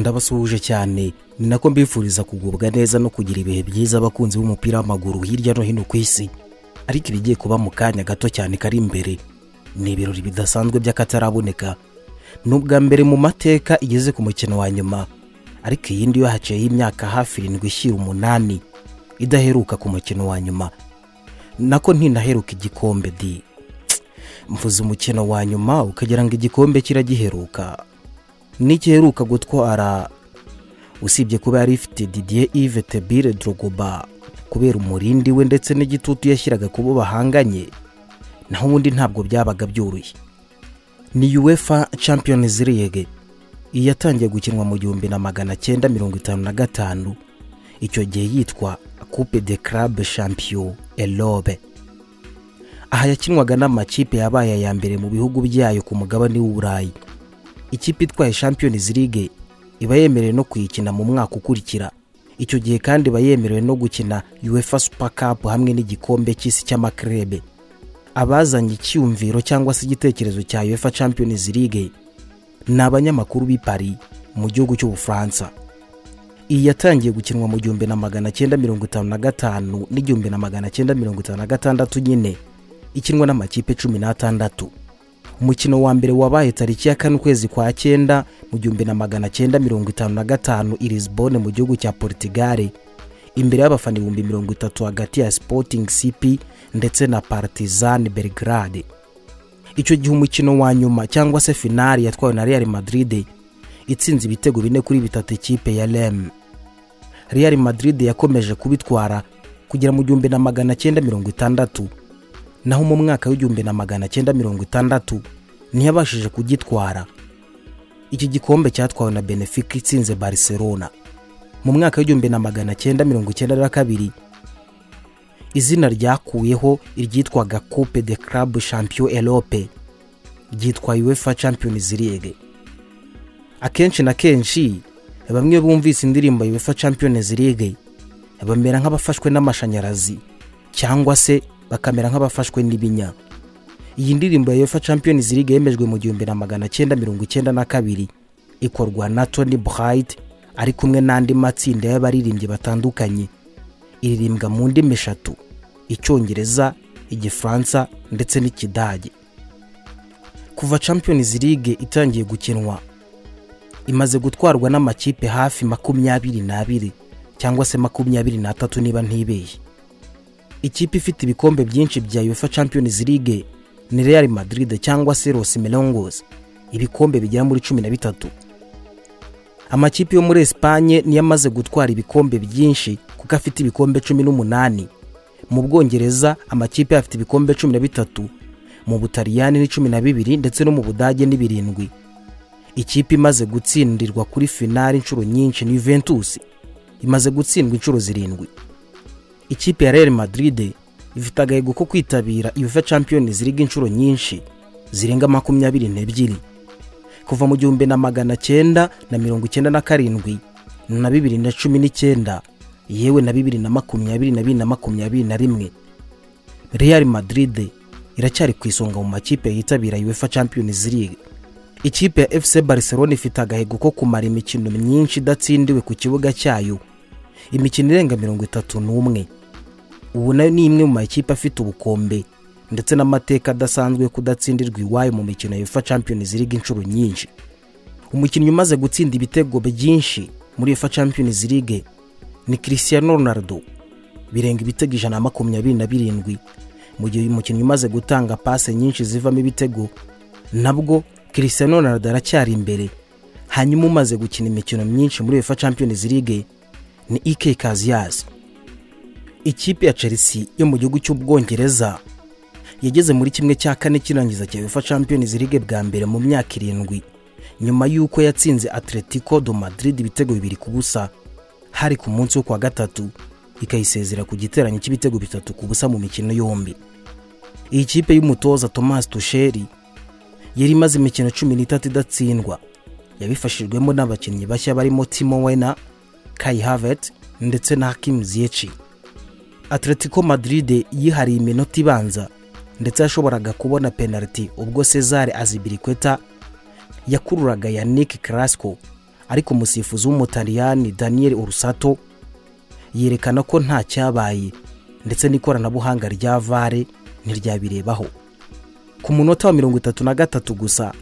ndabasuhuje cyane ni nako mbifuriza kugubwa neza no kugira ibihe byiza abakunzi b'umupira w'amaguru hirya no hino ku isi. Ariko ibigiye kuba mu kanya gato cyane kari imbere. Ni ibirori bidasanzwe by'akataraboneka. Ni ubwa mbere mu mateka igeze ku mukino wa nyuma. Ariko iyindi yo haciyeho imyaka hafi irindwi ishyira umunani. Idaheruka ku mukino wa nyuma. Nako ntinaheruka igikombe di. Mvuze umukino wa nyuma ukagira ngo igikombe kiragiheruka. N'igiheruka gutwara usibye kuba yari ifite didier yves tebire drogoba kubera umurindi we ndetse n'igitutu yashyiraga ku bo bahanganye naho ubundi ntabwo byabaga byoroshye. Ni uefa champions league iyi yatangiye gukinwa mu gihumbi na magana cyenda mirongo itanu na gatanu. Icyo gihe yitwa coupe de club champion elobe aha yakinwaga n'amakipe yabaye aya mbere mu bihugu byayo ku mugabane w'uburayi ikipe itwaye champions league iba yemerewe no kuyikina mu mwaka ukurikira. Icyo gihe kandi iba yemerewe no gukina uefa super cup hamwe n'igikombe cy'isi cy'amakrebe. Abazanye icyumviro cyangwa se igitekerezo cya uefa champions league ni abanyamakuru b'i paris mu gihugu cy'ubufaransa iyi yatangiye gukinwa mu gihumbi na magana cyenda mirongo itanu na gatanu n'igihumbi na magana cyenda mirongo itanu na gatandatu nyine. Ikinwa n'amakipe cumi n'atandatu. Umukino wa mbere wabaye tariki ya kane ukwezi kwa cyenda mu gihumbi na magana cyenda mirongo itanu na gatanu i lisbonne mu gihugu cya portugal. Imbere y'abafana ibihumbi mirongo itatu hagati ya sporting cp ndetse na partizan belgrade. Icyo gihe umukino wa nyuma cyangwa se finali yatwawe na real madrid itsinze ibitego bine kuri bitatu ikipe ya rem real madrid yakomeje kubitwara kugera mu gihumbi na magana cyenda mirongo itandatu naho mu mwaka w'igihumbi na magana cyenda mirongo itandatu ntiyabashije kugitwara. Iki gikombe cyatwawe na benefika itsinze barcelona. Mu mwaka w'igihumbi na magana cyenda mirongo icyenda na kabiri izina ryakuyeho iryitwaga coupe de club champion erope ryitwa uefa champions league. Akenshi na kenshi bamwe bumvise indirimbo uefa champions league bamera nk'abafashwe n'amashanyarazi cyangwa se bakamera nk'abafashwe n'ibinya iyi ndirimbo ya uefa champions league yemejwe mu gihumbi na magana cyenda mirongo icyenda na kabiri. Ikorwa na tony bright ari kumwe n'andi matsinda y'abaririmbyi batandukanye. Iririmbwa mu ndimi eshatu icyongereza igifaransa ndetse n'ikidage. Kuva champions league itangiye gukinwa imaze gutwarwa n'amakipe hafi makumyabiri n'abiri cyangwa se makumyabiri n'atatu niba ntibeshye. Ikipe ifite ibikombe byinshi bya uefa champions league ni real madrid cyangwa se los melongos. Ibikombe bigera muri cumi na bitatu. Amakipe yo muri esipanye niyo amaze gutwara ibikombe byinshi kuko afite ibikombe cumi n'umunani. Mu bwongereza amakipe afite ibikombe cumi na bitatu. Mu butaliyani ni cumi na bibiri ndetse no mu budage ni birindwi. Ikipe imaze gutsindirwa kuri finali inshuro nyinshi ni juventus. Imaze gutsindwa inshuro zirindwi. Ikipe ya real madrid ifite agahego ko kwitabira uefa champions league inshuro nyinshi zirenga makumyabiri n'ebyiri. Kuva mu gihumbi na magana cyenda na mirongo icyenda na karindwi na bibiri na cumi n'icyenda yewe na bibiri na makumyabiri na bibiri na makumyabiri na rimwe. Real madrid iracyari ku isonga mu makipe yitabira uefa champions league. Ikipe ya fc barcelona ifite agahego ko kumara imikino myinshi idatsindiwe ku kibuga cyayo. Imikino irenga mirongo itatu n'umwe. Ubu na yo ni imwe mu makipe afite ubukombe ndetse n'amateka adasanzwe kudatsindirwa iwayo mu mikino ya uefa champions league inshuro nyinshi. Umukinnyi umaze gutsinda ibitego byinshi muri uefa champions league ni cristiano ronaldo. Birenga ibitego ijana na makumyabiri na birindwi. Mu gihe uyu mukinnyi umaze gutanga pase nyinshi zivamo ibitego nabwo cristiano ronaldo aracyari imbere. Hanyuma umaze gukina imikino myinshi muri uefa champions league ni ike kaziyasi ikipe ya chelsea yo mu gihugu cy'ubwongereza. Yageze muri kimwe cya kane kirangiza cya uefa champions league bwa mbere mu myaka irindwi. Nyuma y'uko yatsinze atletico do madrid ibitego bibiri ku busa. Hari ku munsi wo kuwa gatatu ikayisezera ku giteranyo cy'ibitego bitatu ku busa mu mikino yombi. Iyi kipe y'umutoza thomas tusheri yari imaze imikino cumi n'itatu idatsindwa. Yabifashijwemo n'abakinnyi bashya barimo timo wena kai havet ndetse na hakim ziyeci atletico madrid yihariye iminota ibanza ndetse yashoboraga kubona penaliti ubwo cesare azibirikweta yakururaga yannick carasco ariko umusifuzi w'umutaliyani daniel urusato yerekana ko nta cyabaye ndetse n'ikoranabuhanga rya vare ntiryabirebaho. Ku munota wa mirongo itatu na gatatu gusa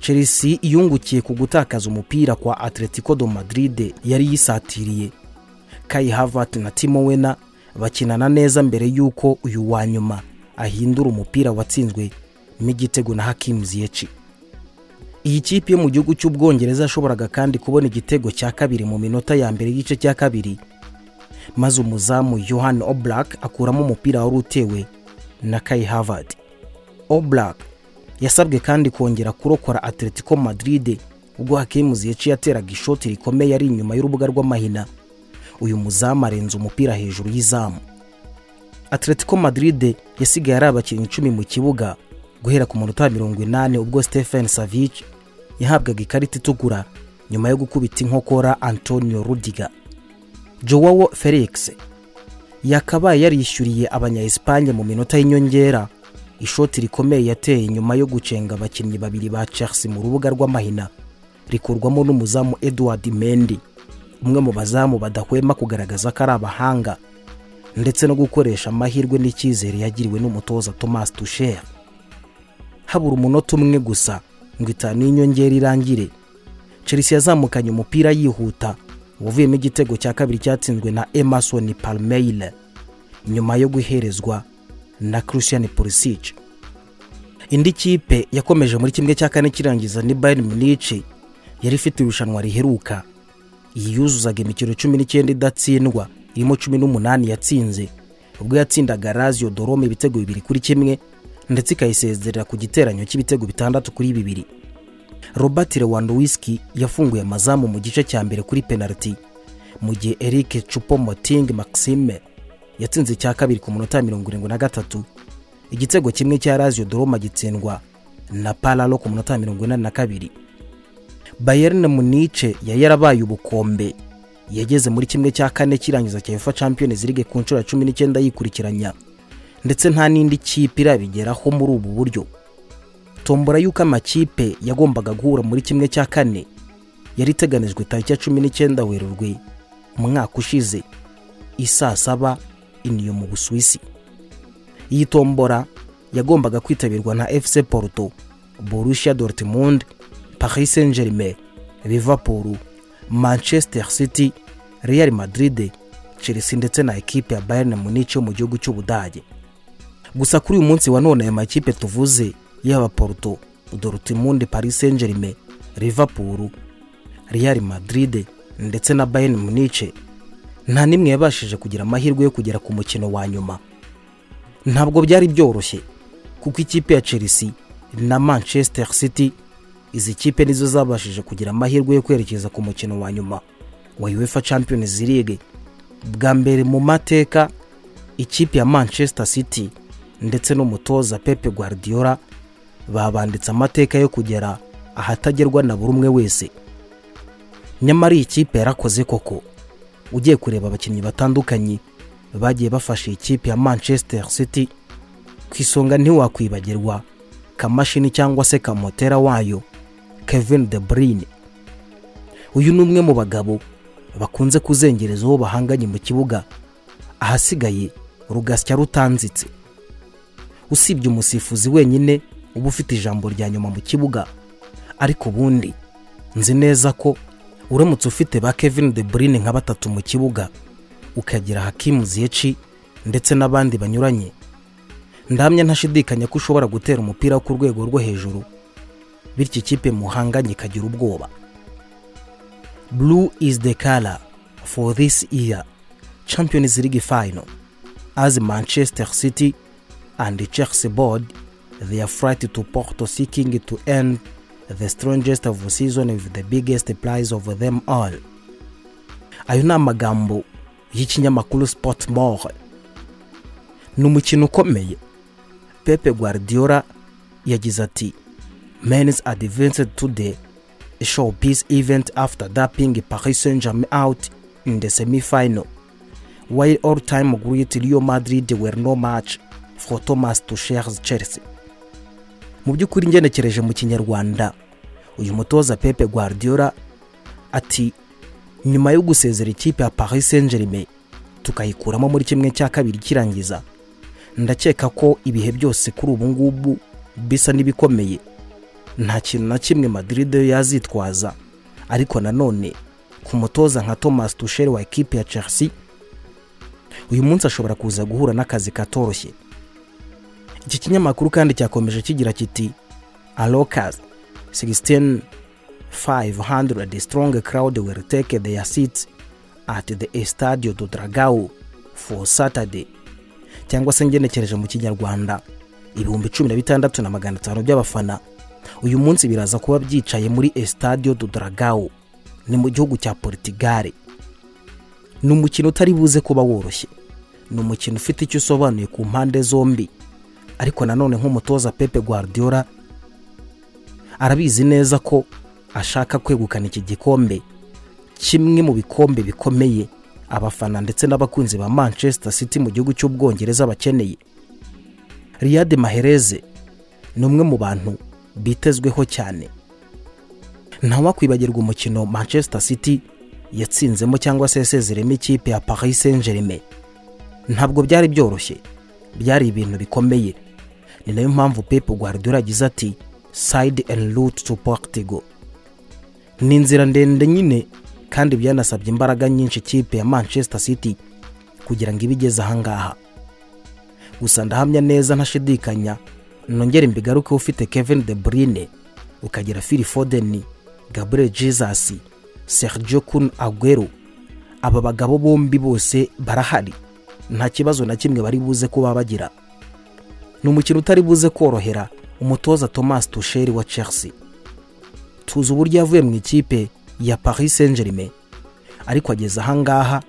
chelsea yungukiye ku gutakaza umupira kwa atletico do madrid yari yisatiriye. Kai havert na timo wena bakinana neza mbere y'uko uyu wa nyuma ahindura umupira watsinzwe n'igitego na hakim ziyeci iyi kipe yo mu gihugu cy'ubwongereza yashoboraga kandi kubona igitego cya kabiri mu minota ya mbere y'igice cya kabiri. Maze umuzamu yohan oblak akuramo umupira wari utewe na kai havard oblak yasabwe kandi kongera kurokora atletico madrid ubwo hakimu ziyeci yateraga ishoti rikomeye ari inyuma y'urubuga rw'amahina. Uyu muzamu arenza umupira hejuru y'izamu. Atletico madrid yasigaye ari abakinnyi icumi mu kibuga. Guhera ku munota wa mirongo inani ubwo stephen savic yahabwaga ikarita itukura nyuma yo gukubita inkokora antonio rudiga joao felix yakabaye yarishyuriye abanya-espanye mu minota y'inyongera. Ishoti rikomeye yateye nyuma yo gucenga abakinnyi babiri ba chelsea mu rubuga rw'amahina. Rikurwamo n'umuzamu edward mendi umwe mu bazamu badahwema kugaragaza ko ari abahanga ndetse no gukoresha amahirwe n'icyizere yagiriwe n'umutoza thomas tusher habura umunota umwe gusa ngo itanu y'inyongera irangire. Chelsea yazamukanye umupira yihuta wavuyemo igitego cya kabiri cyatsinzwe na emerson palmeire nyuma yo guherezwa na christian pulisic. Indi kipe yakomeje muri kimwe cya kane kirangiza ni bayern munich yari ifite irushanwa riheruka. Iyi yuzuzaga imikino cumi n'icyenda idatsindwa irimo cumi n'umunani yatsinze. Ubwo yatsindaga razio dorome ibitego bibiri kuri kimwe ndetse ikayisezerera ku giteranyo cy'ibitego bitandatu kuri bibiri. Robert lewandowski yafunguye amazamu mu gice cya mbere kuri penaliti mu gihe eric cupo moting maxime yatsinze icya kabiri ku munota mirongo irindwi na gatatu. Igitego kimwe cya razio doroma gitsindwa na palalo ku munota mirongo inani na kabiri. Bayern munice yari yarabaye ubukombe. Yageze muri kimwe cya kane kirangiza cya uefa champions league ku nshuro ya cumi n'icyenda yikurikiranya. Ndetse nta n'indi kipe irabigeraho muri ubu buryo. Tombora y'uko amakipe yagombaga guhura muri kimwe cya kane. Yari iteganijwe tariki ya cumi n'icyenda werurwe umwaka ushize. Isaa saba iniyo mu busuwisi. Iyi tombora yagombaga kwitabirwa na fc porto borussia dortmund paris saint germain liverpool manchester city real madrid chelsea ndetse na ekipe ya bayern munich yo mu gihugu cy'ubudage gusa kuri uyu munsi wa none aya makipe tuvuze yaba porto dortmund paris saint germain liverpool real madrid ndetse na bayern munich. Nta n'imwe yabashije kugira amahirwe yo kugera ku mukino wa nyuma. Ntabwo byari byoroshye kuko ikipe ya chelsea na manchester city izi kipe nizo zabashije kugira amahirwe yo kwerekeza ku mukino wa nyuma wa uefa champions league. Bwa mbere mu mateka ikipe ya manchester city ndetse n'umutoza pepe guardiola babanditse amateka yo kugera ahatagerwa na buri umwe wese. Nyamara iyi kipe yarakoze koko. Ugiye kureba abakinnyi batandukanye bagiye bafasha ikipe ya manchester city ku isonga ntiwakwibagirwa kamashini cyangwa se kamotera wayo. Kevin de bruyne. Uyu ni umwe mu bagabo bakunze kuzengereza uwo bahanganye mu kibuga. Ahasigaye rugasya rutanzitse. Usibye umusifuzi wenyine uba ufite ijambo rya nyuma mu kibuga. Ariko ubundi nzi neza ko uramutse ufite ba kevin de bruyne nka batatu mu kibuga. Ukagira hakimu ziyeci ndetse n'abandi banyuranye. Ndamya ntashidikanya ko ushobora gutera umupira wo ku rwego rwo hejuru. Bityo ikipe muhanganye ikagira ubwoba. Blue is the color for this year. Champions league final. As manchester city and chelsea board their flight to porto seeking to end the strongest of season with the biggest prize of them all. Ayo ni amagambo y'ikinyamakuru sport more ni umukino ukomeye. Pepe guardiola yagize ati men's advanced today showpiece event after dapping paris saint germain out in the semi-final. While all-time great real madrid were no match for thomas tuchel's chelsea. Mu by'ukuri ngenekereje mu kinyarwanda uyu mutoza pepe guardiola ati nyuma yo gusezera ikipe ya paris saint germain tukayikuramo muri kimwe cya kabiri kirangiza. Ndakeka ko ibihe byose kuri ubu ngubu bisa n'ibikomeye. Nta kintu na kimwe Madrid yo yazitwaza. Ariko nanone ku mutoza nka Thomas Tuchel wa ekipe ya Chelsea uyu munsi ashobora kuza guhura n'akazi katoroshye. Iki kinyamakuru kandi cyakomeje kigira kiti alokas 16500 strong crowd will take their seats at the estadio do dragao for saturday. Cyangwa se ngenekereje mu kinyarwanda ibihumbi cumi na bitandatu na magana atanu by'abafana uyu munsi biraza kuba byicaye muri estadio do dragao ni mu gihugu cya portugal. Ni umukino utari buze kuba woroshye. Ni umukino ufite icyo usobanuye ku mpande zombi. Ariko nanone nk'umutoza pepe guardiola arabizi neza ko ashaka kwegukana iki gikombe. Kimwe mu bikombe bikomeye abafana ndetse n'abakunzi ba manchester city mu gihugu cy'ubwongereza bakeneye. Riyade mahereze ni umwe mu bantu bitezweho cyane. Ntawakwibagirwa umukino manchester city yatsinzemo cyangwa se yasezeremo ikipe ya paris saint germain ntabwo byari byoroshye byari ibintu bikomeye. Ni na yo mpamvu pepe guardiola agize ati side and route to portugal. Ni inzira ndende nyine kandi byanasabye imbaraga nyinshi ikipe ya manchester city kugira ngo ibe igeze ahangaha gusa ndahamya neza ntashidikanya nongere mbigaruke ufite kevin de bruyne ukagira phil foden gabriel jesus sergio kun aguero. Aba bagabo bombi bose barahari. Nta kibazo na kimwe bari buze kuba bagira. Ni umukino utari buze korohera umutoza thomas tusheri wa chelsea. Tuzi uburyo yavuye mu ikipe ya paris saint germain ariko ageze ahangaha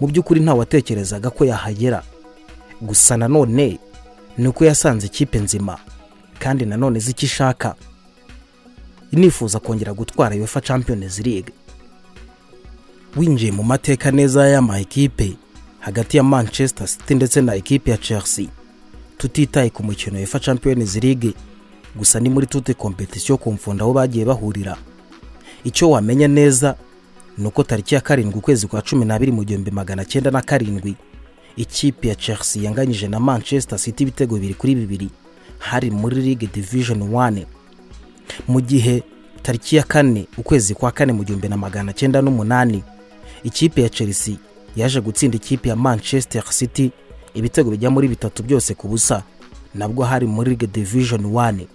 mu by'ukuri ntawatekerezaga ko yahagera. Gusa nanone ni uko yasanze ikipe nzima kandi nanone izi ishaka. Inifuza kongera gutwara UEFA Champions League. Winjiye mu mateka neza y'ama ekipe hagati ya Manchester City ndetse na ekipe ya Chelsea. Tutitaye ku mukino UEFA Champions League gusa ni muri tute competition ku mfunda aho bagiye bahurira. Icyo wamenya neza ni uko tariki ya karindwi ukwezi kwa cumi n'abiri mu gihumbi magana cyenda na karindwi ikipe ya Chelsea yanganyije na Manchester City ibitego bibiri kuri bibiri. Hari muri League Division 1 mu gihe tariki ya kane ukwezi kwa kane mu gihumbi na magana cyenda n'umunani ikipe ya Chelsea yaje gutsinda ikipe ya Manchester City ibitego bijya muri bitatu byose ku busa. Nabwo hari muri League Division 1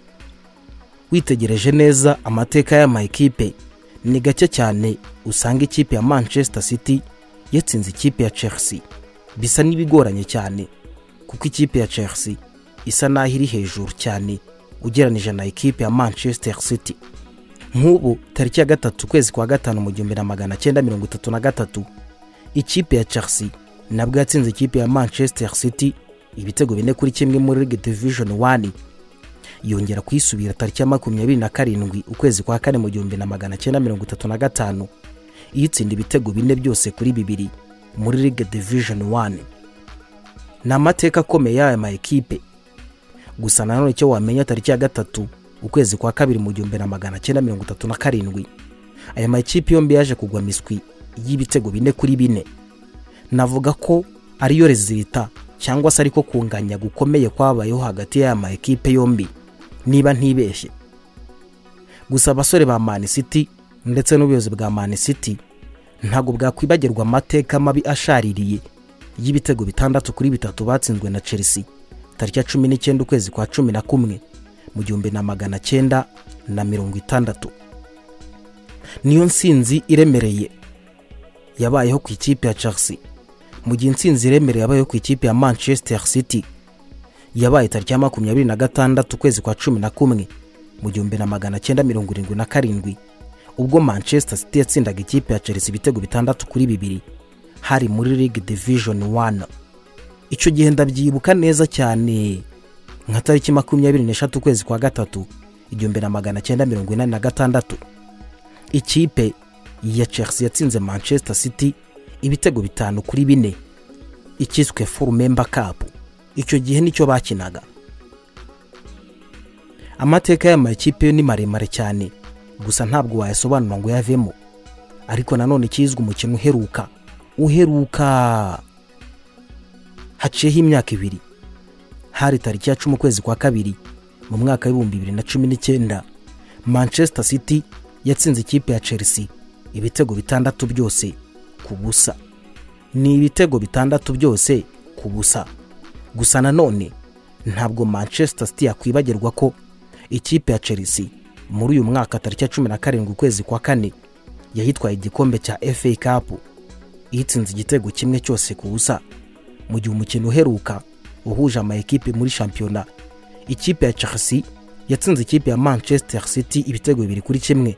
witegereje neza amateka y'ama ekipe? Ni gake cyane usanga ikipe ya Manchester City yatsinze ikipe ya Chelsea. Bisa n'ibigoranye cyane kuko ikipe ya Chelsea isa n'aho iri hejuru cyane ugereranije na ekipe ya Manchester City. Nk'ubu tariki ya gatatu ukwezi kwa gatanu mu gihumbi na magana cyenda mirongo itatu na gatatu ikipe ya Chelsea nabwo yatsinze ikipe ya Manchester City ibitego bine kuri kimwe muri League Division 1 yongera kuyisubira tariki ya makumyabiri na karindwi ukwezi kwa kane mu gihumbi na magana cyenda mirongo itatu na gatanu. Iyitsinda ibitego bine byose kuri bibiri. Muri League Division 1 ni amateka akomeye y'aya ma ekipe gusa nanone icyo wamenya tariki ya gatatu ukwezi kwa kabiri mu gihumbi na magana cyenda mirongo itatu na karindwi. Aya makipe yombi yaje kugwa miswi y'ibitego bine kuri bine. Navuga ko ariyo rezilita cyangwa se ariko kunganya gukomeye kwabayeho hagati y'aya ma yombi. Niba ntibeshye. Gusa abasore ba Man City ndetse n'ubuyobozi bwa Man City ntabwo bwakwibagirwa amateka mabi ashaririye. Y'ibitego bitandatu kuri bitatu batsinzwe na Chelsea. Tariki ya cumi n'icyenda ukwezi kwa cumi na kumwe mu gihumbi na magana cyenda na mirongo itandatu. Niyo nsinzi iremereye yabayeho ku ikipe ya Chelsea. Mu gihe insinzi iremereye yabayeho ku ikipe ya Manchester City yabaye tariki ya makumyabiri na gatandatu ukwezi kwa cumi na kumwe mu gihumbi na magana cyenda mirongo irindwi na karindwi. Ubwo Manchester City yatsindaga ikipe ya Chelsea ibitego bitandatu kuri bibiri. Hari muri League Division 1 icyo gihe ndabyibuka neza cyane. Nka tariki makumyabiri n'eshatu ukwezi kwa gatatu igihumbi na magana cyenda mirongo inani na gatandatu. Ikipe ya Chelsea yatsinze Manchester City ibitego bitanu kuri bine. Ikiswe full member cup. Icyo gihe ni cyo bakinaga. Amateka y'amakipe ni maremare cyane. Gusa ntabwo wayasobanura ngo yavemo. Ariko nanone ikizwi umukino uheruka uheruka haciyeho imyaka ibiri. Hari tariki ya cumi ukwezi kwa kabiri mu mwaka w'ibihumbi bibiri na cumi n'icyenda manchester city yatsinze ikipe ya chelsea ibitego bitandatu byose ku busa. Ni ibitego bitandatu byose ku busa. Gusa nanone ntabwo manchester city yakwibagirwa ko ikipe ya chelsea muri uyu mwaka tariki ya cumi na karindwi ukwezi kwa kane yahitwaye igikombe cya fa cup. Itsinze igitego kimwe cyose ku busa. Mu gihe umukino uheruka uhuje ama ekipe muri shampiyona. Ikipe ya chelsea yatsinze ikipe ya manchester city ibitego bibiri kuri kimwe.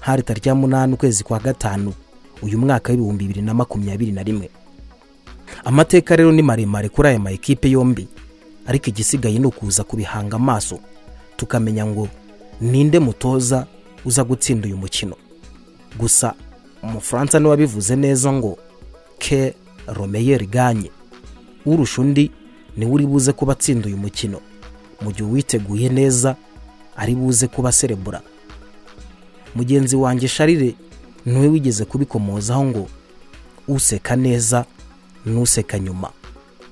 Hari tariki ya munani ukwezi kwa gatanu uyu mwaka w'ibihumbi bibiri na makumyabiri na rimwe. Amateka rero ni maremare kuri aya ma ekipe yombi ariko igisigaye ni ukuza kubihanga amaso. Tukamenya ngo ninde mutoza uza gutsinda uyu mukino? Gusa umufaransa ni we wabivuze neza ngo ke romeyeri ganye urusha undi ni we uri buze kuba atsinda uyu mukino. Mu gihe uwiteguye neza ari buze kuba serebura mugenzi wanjye sharire ni we wigeze kubikomozaho ngo useka neza n'useka nyuma.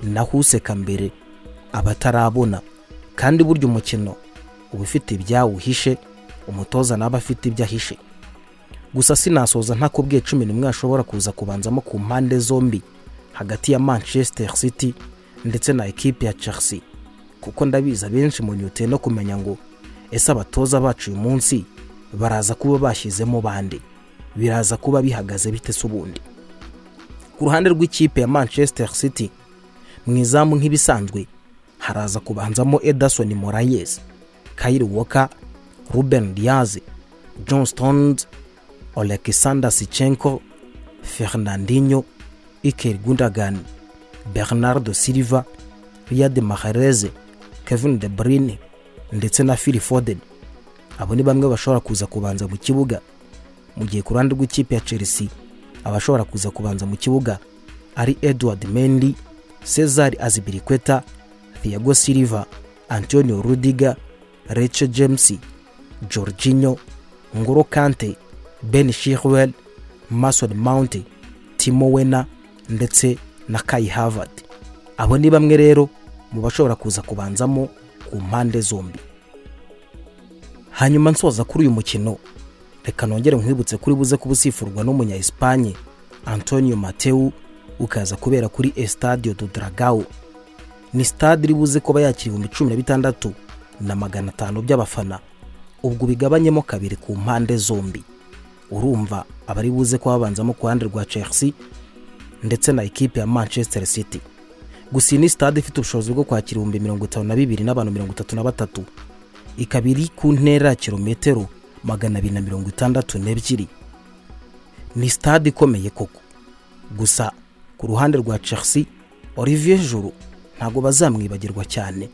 Naho useka mbere aba atarabona kandi burya umukino uba ufite ibyawuhishe umutoza nawe afite ibyo ahishe gusa sinasoza ntakubwiye cumi n'umwe ashobora kuza kubanzamo ku mpande zombi hagati ya manchester city ndetse na ekipe ya chelsea. Kuko ndabizi abenshi mu nyoteye no kumenya ngo ese abatoza bacu uyu munsi baraza kuba bashyizemo bande? Biraza kuba bihagaze bite se ubundi? Ku ruhande rw'ikipe ya manchester city mu izamu nk'ibisanzwe haraza kubanzamo ederson morayes kayiri woka ruben diaz john stones alexander sichenko fernandinho iker gundagan bernardo silva riyad mahreze kevin de bruyne ndetse na phil foden. Abo ni bamwe bashobora kuza kubanza mu kibuga. Mu gihe ku ruhande rw'ikipe ya chelsea abashobora kuza kubanza mu kibuga ari edward mendi cesar azibirikweta thiago silva antonio rudiga reche james georginio ngoro kante ben shirwell mason mount timo wena ndetse na kai harvard abo ni bamwe rero mu bashobora kuza kubanzamo ku mpande zombi. Hanyuma nsoza kuri uyu mukino. Reka nongere nkwibutse kuri buze kuba usifurwa n'umunya esipanye antonio mateu ukaza kubera kuri estadio do dragao ni stade iri buze kuba yakira ibihumbi cumi na bitandatu. Na magana atanu by'abafana. Ubwo bigabanyemo kabiri ku mpande zombi. Urumva abari buze kuba babanzamo ku ruhande rwa chelsea ndetse na ekipe ya manchester city. Gusa iyi ni stade ifite ubushobozi bwo kwakira ibihumbi mirongo itanu na bibiri n'abantu mirongo itatu na batatu. Ikaba iri ku ntera ya kilometero magana abiri na mirongo itandatu n'ebyiri. Ni stade ikomeye koko. Gusa ku ruhande rwa chelsea olivier juru ntabwo bazamwibagirwa cyane.